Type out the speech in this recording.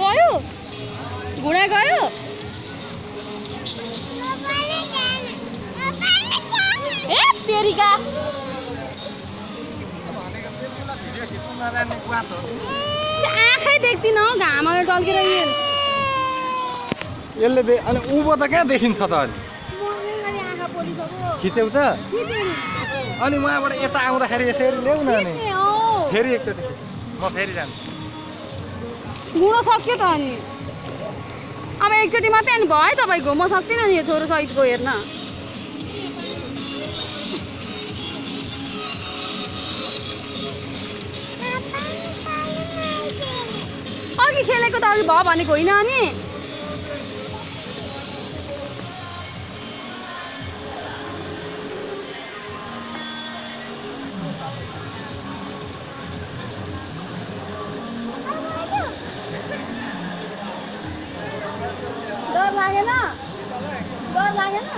गयो? घुँडा गयो? ए तेरिका आँखै घामहरू टल्किरहेको। यसले अनि उँभो त कहाँ देखिन्छ त अनि खिच्यौ त? अनि उहाँबाट यता आउँदाखेरि यसरी ल्याउ न अनि। फेरि एकचोटि। म फेरि जान्छु। घुँडो सक्यो त अनि। अब एकचोटि मात्रै अनि भयो है तपाईँको। म सक्दिनँ नि यो छोरो सहितको हेर्न। अघि खेलेको त अघि भयो भनेको होइन अनि। लागेन। डर लागेन।